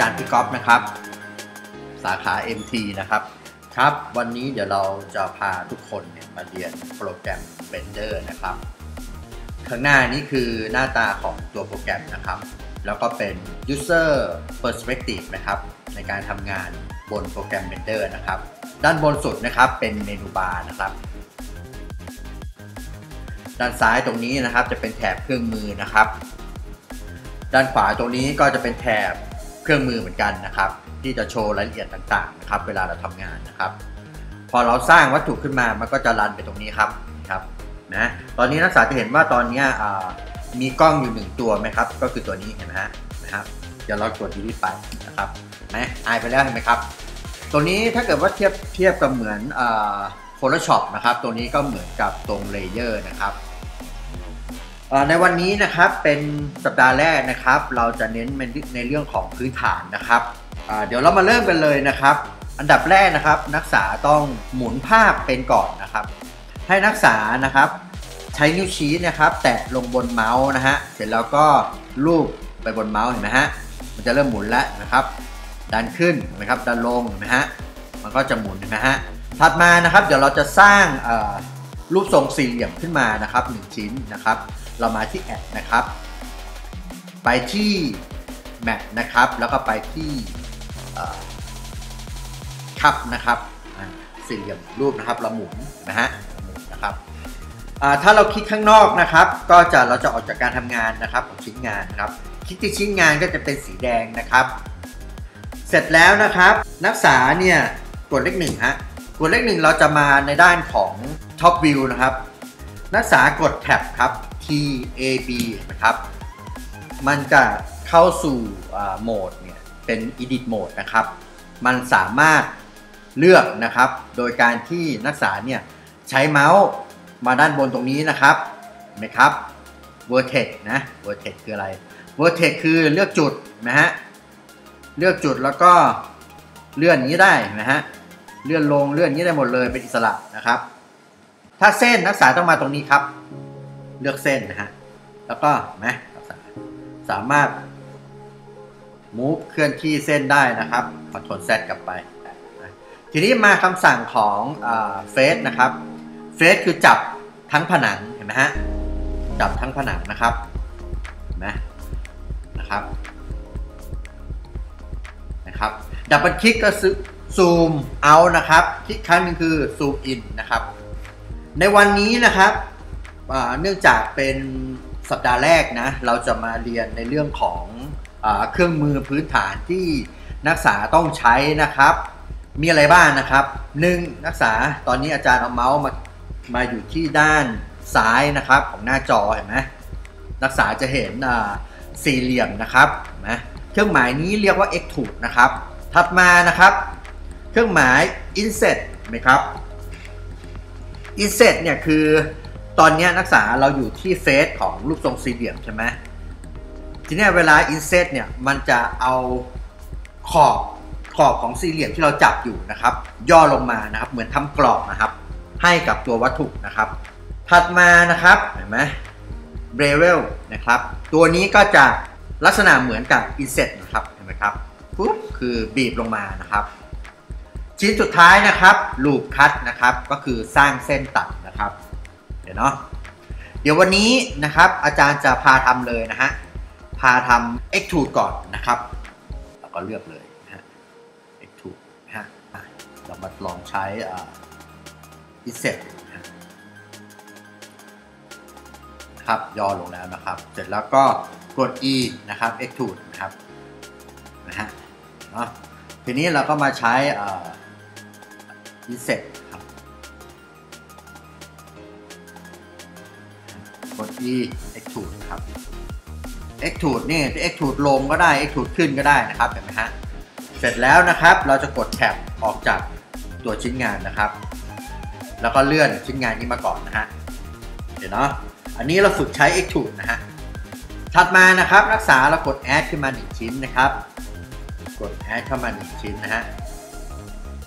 จารย์พี่ก๊อฟนะครับ สาขา MT นะครับครับ วันนี้เดี๋ยวเราจะพาทุกคนเนี่ยมาเรียนโปรแกรม Blender นะครับ ข้างหน้านี้คือหน้าตาของตัวโปรแกรมนะครับ แล้วก็เป็น user perspective นะครับ ในการทำงานบนโปรแกรม Blender นะครับ ด้านบนสุดนะครับเป็นเมนูบาร์นะครับ ด้านซ้ายตรงนี้นะครับจะเป็นแถบเครื่องมือนะครับ ด้านขวาตรงนี้ก็จะเป็นแถบ เครื่องมือเหมือนกันนะครับ ที่จะโชว์รายละเอียดต่างๆนะครับ เวลาเราทำงานนะครับ พอเราสร้างวัตถุขึ้นมามันก็จะ run ไปตรงนี้ครับครับนะตอนนี้นักศึกษาจะเห็นว่าตอนนี้มีกล้องอยู่หนึ่งตัวไหมครับ ก็คือตัวนี้เห็นไหมฮะนะครับเดี๋ยวเรากด delete ไปนะครับนะหายไปแล้วเห็นไหมครับ ตัวนี้ถ้าเกิดว่าเทียบเทียบกับเหมือนโฟล์ o ช็อปนะครับ ตัวนี้ก็เหมือนกับตรง layer นะครับ ในวันนี้นะครับเป็นสัปดาห์แรกนะครับ เราจะเน้นในเรื่องของพื้นฐานนะครับเดี๋ยวเรามาเริ่มกันเลยนะครับ อันดับแรกนะครับ นักศึกษาต้องหมุนภาพเป็นก่อนนะครับ ให้นักศึกษานะครับ ใช้นิ้วชี้นะครับ แตะลงบนเมาส์นะฮะเสร็จแล้วก็ลูบไปบนเมาส์เห็นไหมฮะมันจะเริ่มหมุนแล้วนะครับ ดันขึ้นนะครับดันลงเห็นไหมฮะมันก็จะหมุนเห็นไหมฮะถัดมานะครับ เดี๋ยวเราจะสร้างรูปทรงสี่เหลี่ยมขึ้นมานะครับ1ชิ้นนะครับ เรามาที่แอดนะครับ ไปที่แมทนะครับ แล้วก็ไปที่คับนะครับสี่เหลี่ยมรูปนะครับเราหมุนนะฮะหมุนนะครับถ้าเราคลิกข้างนอกนะครับ ก็จะเราจะออกจากการทำงานนะครับของชิ้นงานนะครับคลิกที่ชิ้นงานก็จะเป็นสีแดงนะครับ เสร็จแล้วนะครับ นักศึกษาเนี่ยกดเลขหนึ่งฮะกดเลขหนึ่งเราจะมาในด้านของ Top View นะครับ นักศึกษากดแท็บครับ TAB นะครับ มันจะเข้าสู่โหมดเนี่ยเป็น Edit Mode นะครับ มันสามารถเลือกนะครับ โดยการที่นักศึกษาเนี่ยใช้เมาส์มาด้านบนตรงนี้นะครับเห็นไหมครับ Vertex นะ Vertex คืออะไร Vertex คือเลือกจุดนะฮะ เลือกจุดแล้วก็เลื่อนนี้ได้นะฮะ เลื่อนลงเลื่อนนี้ได้หมดเลยเป็นอิสระนะครับ ถ้าเส้นนักศึกษาต้องมาตรงนี้ครับ เลือกเส้นนะฮะ แล้วก็นะสามารถ move เคลื่อนที่เส้นได้นะครับ Ctrl Z กลับไป ทีนี้มาคำสั่งของเฟสนะครับเฟสคือจับทั้งผนังเห็นไหมฮะ จับทั้งผนังนะครับนไหมนะครับนะครับดับเบิลคลิกก็ zoom out นะครับ คลิกครั้งนึงคือ zoom in นะครับ ในวันนี้นะครับ เนื่องจากเป็นสัปดาห์แรกนะ เราจะมาเรียนในเรื่องของอเครื่องมือพื้นฐานที่นักศึกษาต้องใช้นะครับ มีอะไรบ้างนะครับหนึ่งนักศึกษาตอนนี้อาจารย์เอาเมาส์มามาอยู่ที่ด้านซ้ายนะครับของหน้าจอเห็นไหมนักศึกษาจะเห็นสี่เหลี่ยมนะครับเห็นไหมเครื่องหมายนี้เรียกว่า extrude นะครับ ถัดมานะครับ เครื่องหมาย inset ไหมครับ inset เนี่ยคือ ตอนนี้นักศึกษาเราอยู่ที่เฟสของรูปทรงสี่เหลี่ยมใช่ไหมทีนี้เวลา inset เนี่ยมันจะเอาขอบขอบของสี่เหลี่ยมที่เราจับอยู่นะครับ ย่อลงมานะครับ เหมือนทำกรอบนะครับ ให้กับตัววัตถุนะครับ ถัดมานะครับเห็นไหมเบรเวลนะครับ ตัวนี้ก็จะลักษณะเหมือนกับ inset นะครับเห็นไหมครับปุ๊บคือบีบลงมานะครับ ชิ้นสุดท้ายนะครับลูปคัตนะครับ ก็คือสร้างเส้นตัดนะครับ ดี๋ยวเนาะเดี๋ยววันนี้นะครับ อาจารย์จะพาทำเลยนะฮะพาทำ extrude ก่อนนะครับ แล้วก็เลือกเลยนะฮะ extrude นะฮะเรามาลองใช้อ่า inset ครับย่อลงแล้วนะครับ เสร็จแล้วก็กด e นะครับ extrude นะครับนะฮะเนาะทีนี้เราก็มาใช้อ่า inset e extrude ครับ extrude นี่จะ extrude ลงก็ได้ extrude ขึ้นก็ได้นะครับเห็นไหมฮะเสร็จแล้วนะครับเราจะกดแท็บออกจากตัวชิ้นงานนะครับ แล้วก็เลื่อนชิ้นงานนี้มาก่อนนะฮะเดี๋ยวเนาะอันนี้เราฝึกใช้ extrude นะฮะถัดมานะครับรักษาเรากด add ขึ้นมา1ชิ้นนะครับ กด add เข้ามา1ชิ้นนะฮะ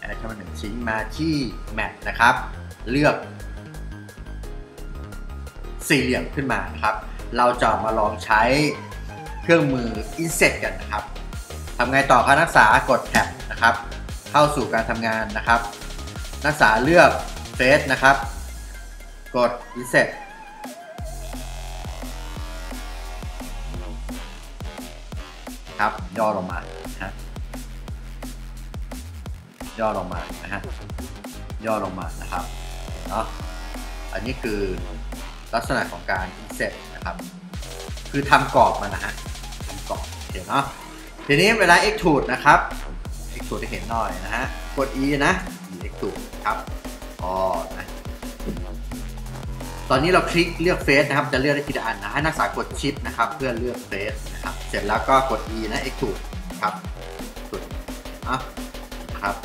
add เข้ามา1ชิ้นมาที่ mat นะครับ เลือก สี่เหลี่ยมขึ้นมานะครับ เราจะมาลองใช้เครื่องมือ Inset กันนะครับทำไงต่อครับนักศึกษากดแท็บนะครับ เข้าสู่การทำงานนะครับ นักศึกษาเลือกเฟซนะครับ กด Insert ครับย่อลงมาฮะย่อลงมานะฮะย่อลงมานะครับเนาะอันนี้คือ ลักษณะของการ Insert นะครับ คือทำกรอบมันนะฮะทำกรอบเดี๋ยวเนาะทีนี้เวลา extrude นะครับ extrude ให้เห็นหน่อยนะฮะ กด e นะ e extrude ครับอ๋อนะตอนนี้เราคลิกเลือกเฟสนะครับ จะเลือกได้ทีละอันนะ ให้นักศึกษากดชิปนะครับ เพื่อเลือกเฟสนะครับ เสร็จแล้วก็กด e นะ extrude ครับกดอะนะครับ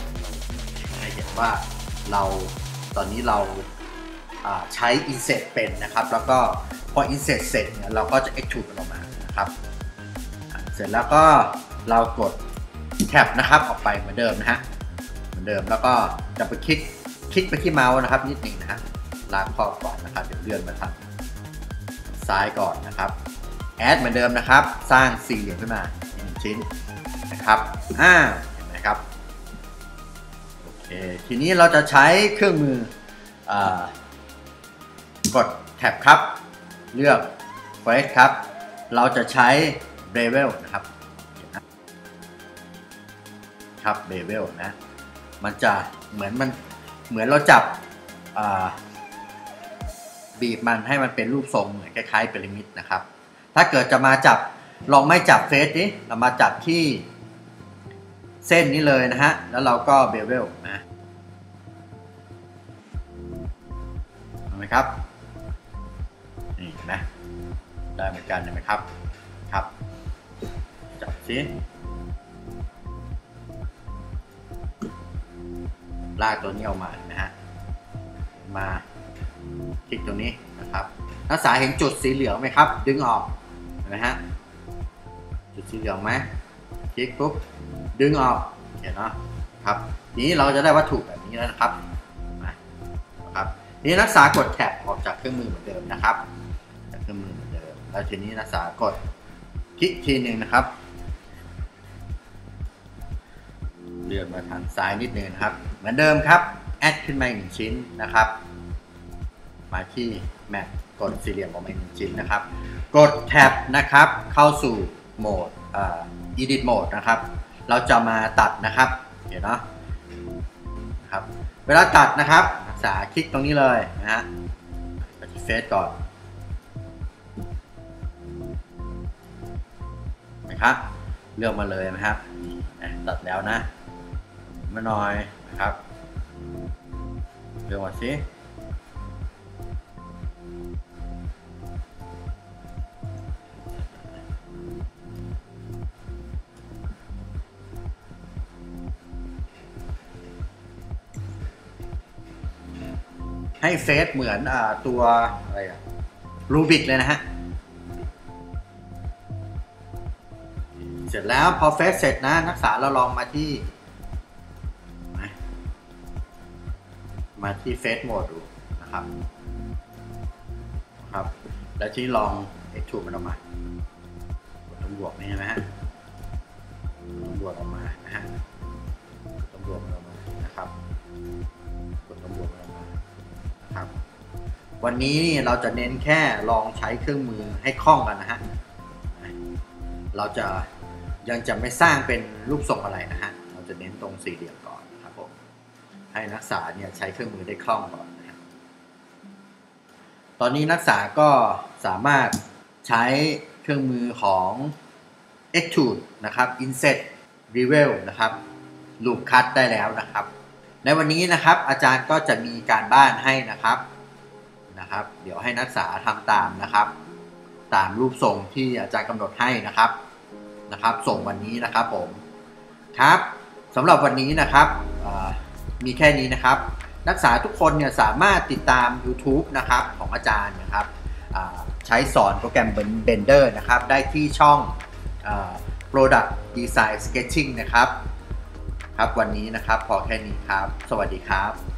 ให้เห็นว่าเราตอนนี้เรา ใช้ insert เป็นนะครับ แล้วก็พอ insert เสร็จเนี่ยเราก็จะ extrude มันออกมานะครับ เสร็จแล้วก็เรากดแท็บนะครับออกไปเหมือนเดิมนะฮะเหมือนเดิมแล้วก็จะไปคลิกคลิกไปที่เมาส์นะครับนิดหนึงนะฮะลากข้อก่อนนะครับเดี๋ยวเลื่อนมาทางซ้ายก่อนนะครับแอดเหมือนเดิมนะครับ สร้างสี่เหลี่ยมขึ้นมาหนึ่งชิ้นนะครับอ่าเห็นไหมครับโอเคทีนี้เราจะใช้เครื่องมืออา แท็บครับ เลือก f a c e ครับ เราจะใช้ Bevel นะครับ ครับ Bevel นะ มันจะเหมือนมันเหมือนเราจับบีบมันให้มันเป็นรูปทรงเหมือนคล้ายๆพีระมิดนะครับ ถ้าเกิดจะมาจับลองไม่จับเฟสดิเรามาจับที่เส้นนี้เลยนะฮะ แล้วเราก็เบเวลนะเห็นไหมครับ ไหมได้เหมือนกันเห็นไหมครับครับ จับซิลากตัวนี้ออกมาเห็นไหมฮะมาคลิกตรงนี้นะครับนักศึกษาเห็นจุดสีเหลืองไหมครับ ดึงออกเห็นไหมฮะจุดสีเหลืองไหมคลิกปุ๊บดึงออกเห็นเนาะครับทีนี้เราจะได้วัตถุแบบนี้แล้วนะครับนะครับทีนี้นักศึกษากดแท็บออกจากเครื่องมือเหมือนเดิมนะครับ เครื่องมือเหมือนเดิมแล้วทีนี้นักศึกษากดคลิกทีหนึ่งนะครับ เลื่อนมาทางซ้ายนิดนึงครับ เหมือนเดิมครับ แอดขึ้นมาอีกหนึ่งชิ้นนะครับ มาที่แมทกดสี่เหลี่ยมออกมาอีกหนึ่งชิ้นนะครับ กดแท็บนะครับ เข้าสู่โหมดเอ่อ edit mode นะครับ เราจะมาตัดนะครับเดี๋ยวนะครับ เวลาตัดนะครับนักศึกษาคลิกตรงนี้เลยนะฮะไปที่เฟซก่อน นะครับเลือกมาเลยนะครับตัดแล้วนะมาหน่อยนะครับเลือกมาสิให้เฟซเหมือนอตัวอะไรอะรูบิกเลยนะฮะ เสร็จแล้วพอเฟซเสร็จนะ นักศึกษาเราลองมาที่ มาที่เฟซโหมดดูนะครับครับ แล้วที่ลอง extrude มันออกมากดตำบวกนี่ใช่ไหมฮะกดตำบวกออกมานะฮะกดตำบวกมันออกมานะครับกดตำบวกมันออกมานะครับ วันนี้เราจะเน้นแค่ลองใช้เครื่องมือให้คล่องกันนะฮะเราจะ ยังจะไม่สร้างเป็นรูปทรงอะไรนะฮะ เราจะเน้นตรงสี่เหลี่ยมก่อนครับผม ให้นักศึกษาเนี่ยใช้เครื่องมือได้คล่องก่อนนะครับตอนนี้นักศึกษาก็สามารถใช้เครื่องมือของ Extrude นะครับ Inset Revel นะครับ Loop Cut ได้แล้วนะครับ ในวันนี้นะครับอาจารย์ก็จะมีการบ้านให้นะครับนะครับ เดี๋ยวให้นักศึกษาทำตามนะครับ ตามรูปทรงที่อาจารย์กำหนดให้นะครับ นะครับ ส่งวันนี้นะครับผมครับสำหรับวันนี้นะครับมีแค่นี้นะครับ นักศึกษาทุกคนเนี่ยสามารถติดตาม YouTube นะครับของอาจารย์นะครับใช้สอนโปรแกรม Blender นะครับ ได้ที่ช่อง Product Design Sketching นะครับ ครับวันนี้นะครับพอแค่นี้ครับ สวัสดีครับ